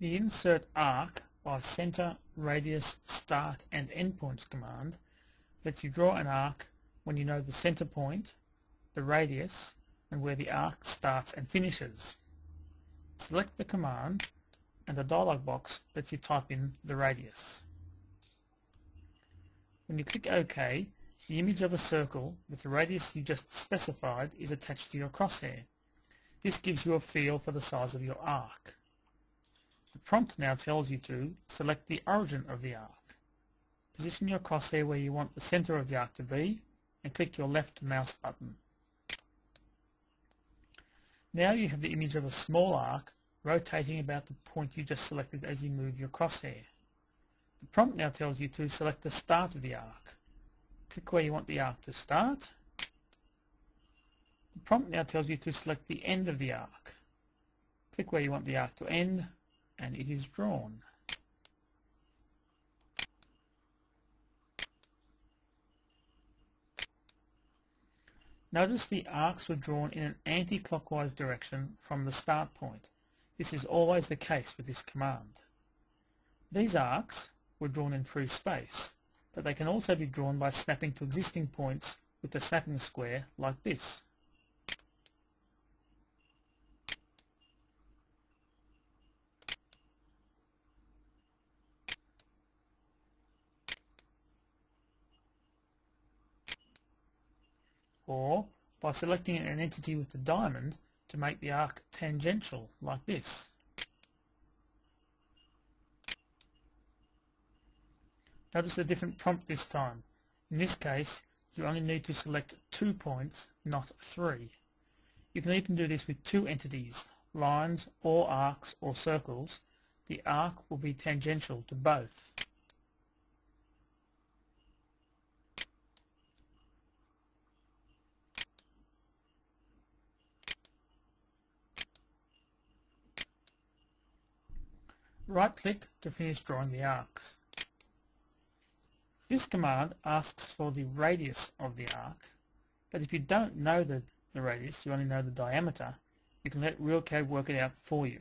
The insert arc by center, radius, start and endpoints command lets you draw an arc when you know the center point, the radius and where the arc starts and finishes. Select the command and the dialog box lets you type in the radius. When you click OK, the image of a circle with the radius you just specified is attached to your crosshair. This gives you a feel for the size of your arc. The prompt now tells you to select the origin of the arc. Position your crosshair where you want the center of the arc to be and click your left mouse button. Now you have the image of a small arc rotating about the point you just selected as you move your crosshair. The prompt now tells you to select the start of the arc. Click where you want the arc to start. The prompt now tells you to select the end of the arc. Click where you want the arc to end and it is drawn. Notice the arcs were drawn in an anti-clockwise direction from the start point. This is always the case with this command. These arcs were drawn in free space, but they can also be drawn by snapping to existing points with the snapping square like this. Or by selecting an entity with the diamond to make the arc tangential, like this. Notice the different prompt this time. In this case, you only need to select two points, not three. You can even do this with two entities, lines or arcs or circles. The arc will be tangential to both. Right-click to finish drawing the arcs. This command asks for the radius of the arc, but if you don't know the, the radius, you only know the diameter, you can let RealCAD work it out for you.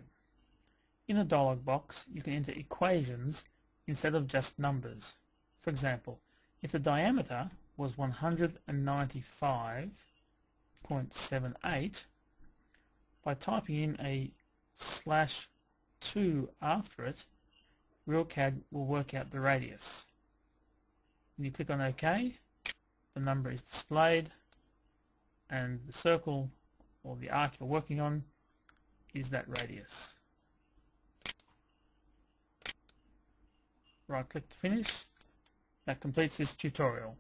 In the dialog box, you can enter equations instead of just numbers. For example, if the diameter was 195.78, by typing in a slash 2 after it, RealCAD will work out the radius. When you click on OK, the number is displayed and the circle or the arc you're working on is that radius. Right click to finish. That completes this tutorial.